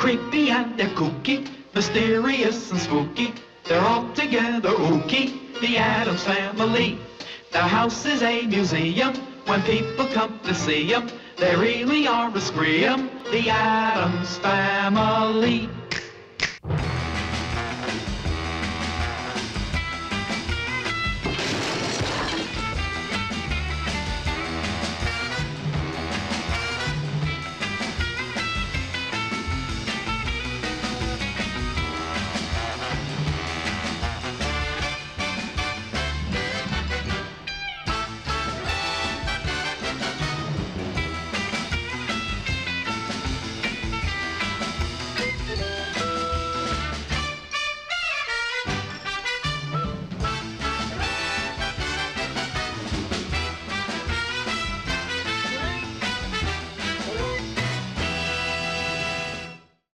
creepy and they're kooky, mysterious and spooky. They're all together ooky, the Addams family. The house is a museum when people come to see them, They really are a scream, the Addams family.